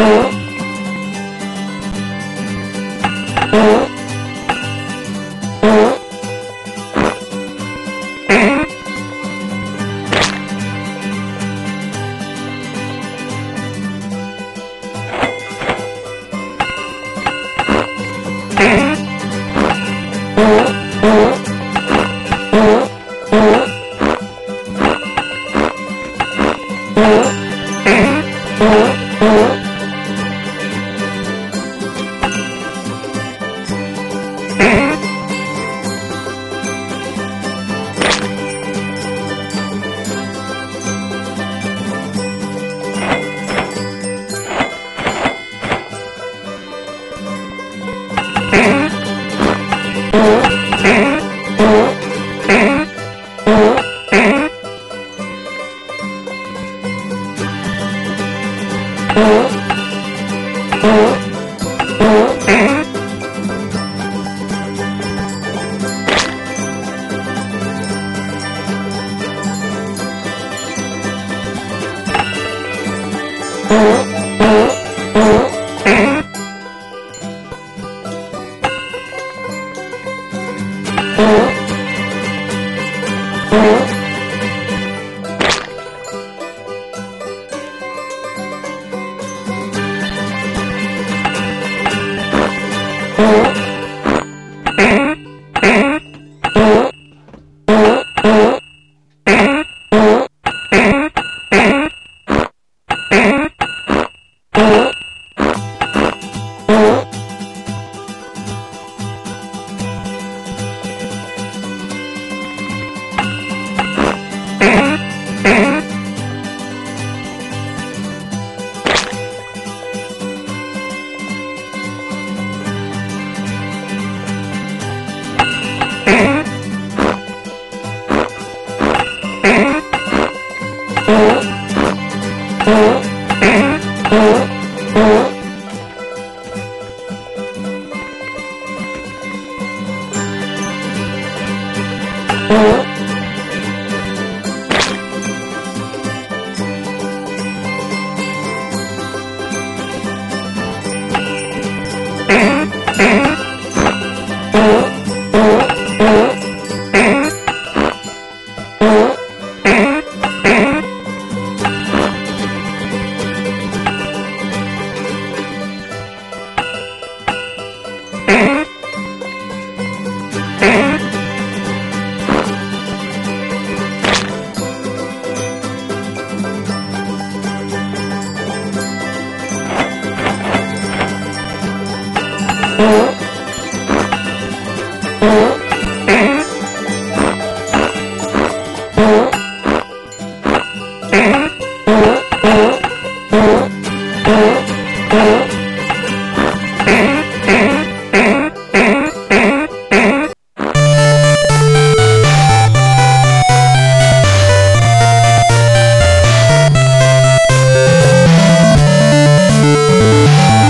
Oh. Oh. Oh. Oh. Oh